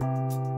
you